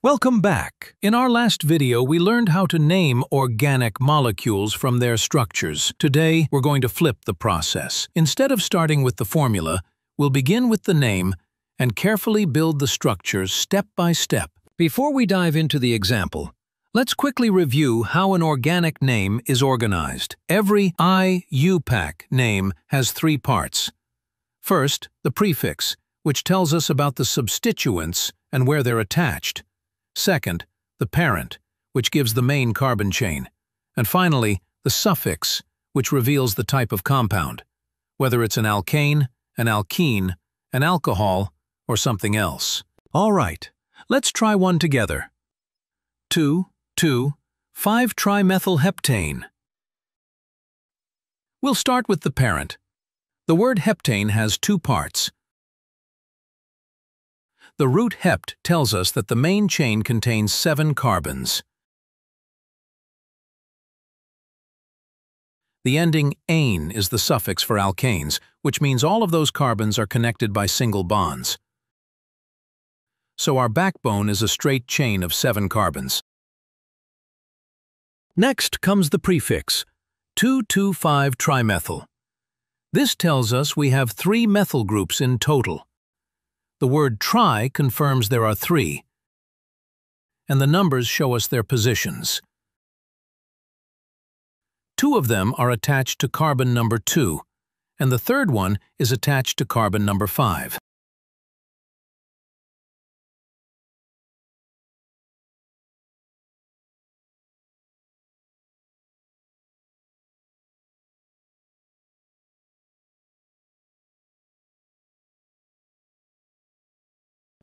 Welcome back. In our last video, we learned how to name organic molecules from their structures. Today, we're going to flip the process. Instead of starting with the formula, we'll begin with the name and carefully build the structures step by step. Before we dive into the example, let's quickly review how an organic name is organized. Every IUPAC name has three parts. First, the prefix, which tells us about the substituents and where they're attached. Second, the parent, which gives the main carbon chain. And finally, the suffix, which reveals the type of compound, whether it's an alkane, an alkene, an alcohol, or something else. All right, let's try one together. 2, 2, 5-trimethylheptane. We'll start with the parent. The word heptane has two parts, the root hept tells us that the main chain contains seven carbons. The ending ane is the suffix for alkanes, which means all of those carbons are connected by single bonds. So our backbone is a straight chain of seven carbons. Next comes the prefix, 2,2,5-trimethyl. This tells us we have three methyl groups in total. The word tri confirms there are three, and the numbers show us their positions. Two of them are attached to carbon number 2, and the third one is attached to carbon number 5.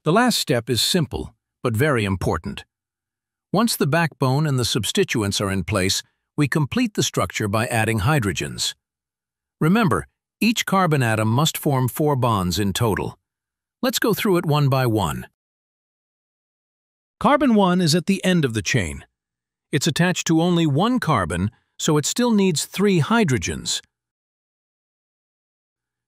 The last step is simple, but very important. Once the backbone and the substituents are in place, we complete the structure by adding hydrogens. Remember, each carbon atom must form four bonds in total. Let's go through it one by one. Carbon 1 is at the end of the chain. It's attached to only one carbon, so it still needs three hydrogens.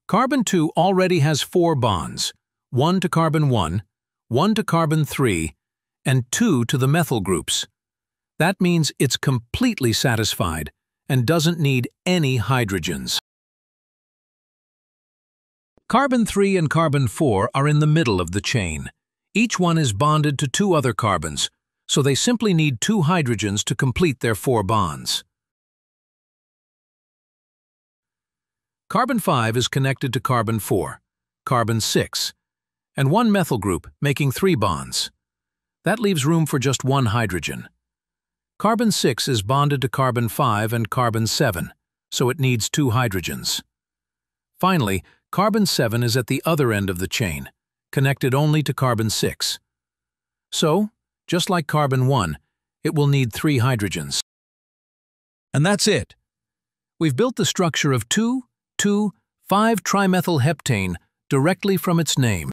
Carbon 2 already has four bonds, one to carbon 1, one to carbon 3, and two to the methyl groups. That means it's completely satisfied and doesn't need any hydrogens. Carbon 3 and carbon 4 are in the middle of the chain. Each one is bonded to two other carbons, so they simply need two hydrogens to complete their four bonds. Carbon 5 is connected to carbon 4, carbon 6, and one methyl group, making three bonds. That leaves room for just one hydrogen. Carbon 6 is bonded to carbon 5 and carbon 7, so it needs two hydrogens. Finally, carbon 7 is at the other end of the chain, connected only to carbon 6. So, just like carbon 1, it will need three hydrogens. And that's it. We've built the structure of 2, 2, 5-trimethylheptane directly from its name.